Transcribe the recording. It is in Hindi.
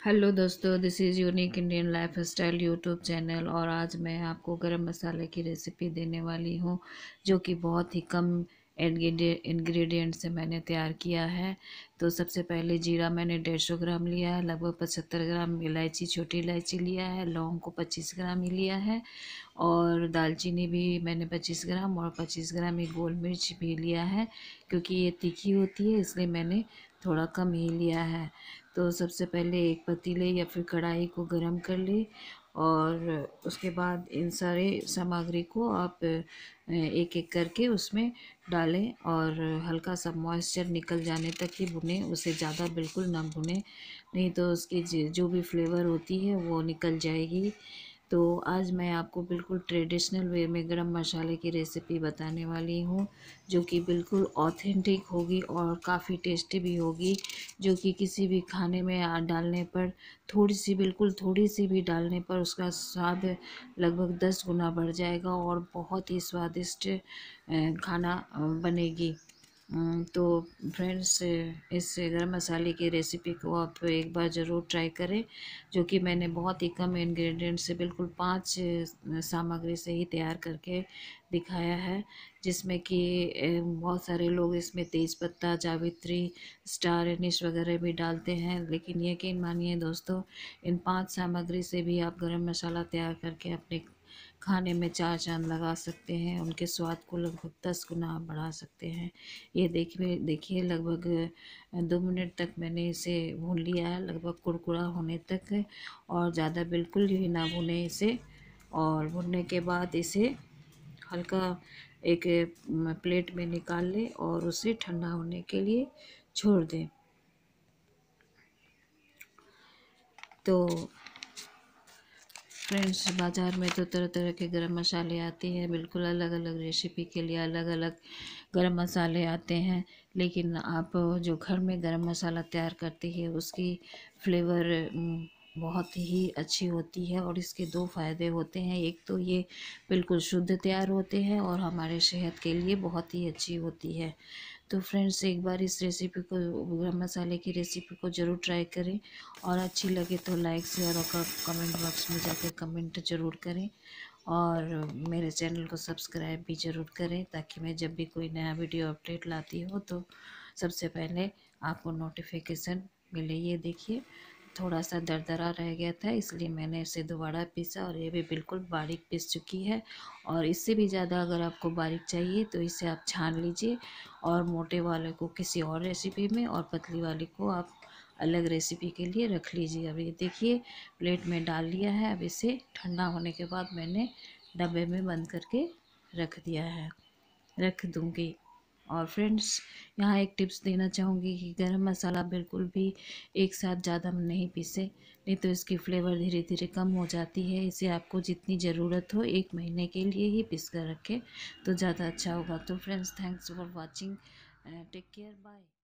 हेलो दोस्तों this is unique Indian lifestyle YouTube channel और आज मैं आपको गरम मसाले की रेसिपी देने वाली हूँ, जो कि बहुत ही कम इंग्रेडिएंट से मैंने तैयार किया है। तो सबसे पहले जीरा मैंने डेढ़ सौ ग्राम लिया है, लगभग पचहत्तर ग्राम इलायची, छोटी इलायची लिया है, लौंग को पच्चीस ग्राम ही लिया है और दालचीनी भी मैंने पच्चीस ग्राम और पच्चीस ग्राम ही गोल मिर्च भी लिया है, क्योंकि ये तीखी होती है, इसलिए मैंने थोड़ा कम ही लिया है। तो सबसे पहले एक पतीले या फिर कढ़ाई को गरम कर ले और उसके बाद इन सारे सामग्री को आप एक एक करके उसमें डालें और हल्का सा मॉइस्चर निकल जाने तक ही भुने, उसे ज़्यादा बिल्कुल ना भुने। नहीं तो उसकी जो भी फ्लेवर होती है वो निकल जाएगी। तो आज मैं आपको बिल्कुल ट्रेडिशनल वे में गरम मसाले की रेसिपी बताने वाली हूँ, जो कि बिल्कुल ऑथेंटिक होगी और काफ़ी टेस्टी भी होगी, जो कि किसी भी खाने में डालने पर, थोड़ी सी, बिल्कुल थोड़ी सी भी डालने पर उसका स्वाद लगभग दस गुना बढ़ जाएगा और बहुत ही स्वादिष्ट खाना बनेगी। तो फ्रेंड्स इस गरम मसाले की रेसिपी को आप एक बार ज़रूर ट्राई करें, जो कि मैंने बहुत ही कम इंग्रेडिएंट से बिल्कुल पाँच सामग्री से ही तैयार करके दिखाया है, जिसमें कि बहुत सारे लोग इसमें तेज़ पत्ता, जावित्री स्टार एनिश वगैरह भी डालते हैं। लेकिन यकीन मानिए दोस्तों, इन पाँच सामग्री से भी आप गरम मसाला तैयार करके अपने खाने में चार चाँद लगा सकते हैं, उनके स्वाद को लगभग दस गुना बढ़ा सकते हैं। ये देखिए देखिए, लगभग दो मिनट तक मैंने इसे भून लिया है लगभग कुरकुरा होने तक, और ज़्यादा बिल्कुल भी ना भुने इसे। और भुनने के बाद इसे हल्का एक प्लेट में निकाल लें और उसे ठंडा होने के लिए छोड़ दें। तो फ्रेंड्स, बाज़ार में तो तरह तरह के गरम मसाले आते हैं। बिल्कुल अलग अलग रेसिपी के लिए अलग अलग गरम मसाले आते हैं। लेकिन आप जो घर में गरम मसाला तैयार करते हैं, उसकी फ्लेवर बहुत ही अच्छी होती है और इसके दो फ़ायदे होते हैं। एक तो ये बिल्कुल शुद्ध तैयार होते हैं और हमारे सेहत के लिए बहुत ही अच्छी होती है। तो फ्रेंड्स, एक बार इस रेसिपी को गरम मसाले की रेसिपी को ज़रूर ट्राई करें। और अच्छी लगे तो लाइक, शेयर और कमेंट बॉक्स में जाकर कमेंट ज़रूर करें। और मेरे चैनल को सब्सक्राइब भी ज़रूर करें, ताकि मैं जब भी कोई नया वीडियो अपडेट लाती हूँ तो सबसे पहले आपको नोटिफिकेशन मिले। ये देखिए थोड़ा सा दरदरा रह गया था, इसलिए मैंने इसे दोबारा पीसा और ये भी बिल्कुल बारीक पीस चुकी है। और इससे भी ज़्यादा अगर आपको बारीक चाहिए तो इसे आप छान लीजिए और मोटे वाले को किसी और रेसिपी में और पतली वाले को आप अलग रेसिपी के लिए रख लीजिए। अब ये देखिए प्लेट में डाल लिया है। अब इसे ठंडा होने के बाद मैंने डब्बे में बंद करके रख दिया है। रख दूँगी। और फ्रेंड्स यहाँ एक टिप्स देना चाहूँगी कि गरम मसाला बिल्कुल भी एक साथ ज़्यादा नहीं पीसे, नहीं तो इसकी फ्लेवर धीरे धीरे कम हो जाती है। इसे आपको जितनी ज़रूरत हो, एक महीने के लिए ही पीस कर रखें तो ज़्यादा अच्छा होगा। तो friends thanks for watching take care bye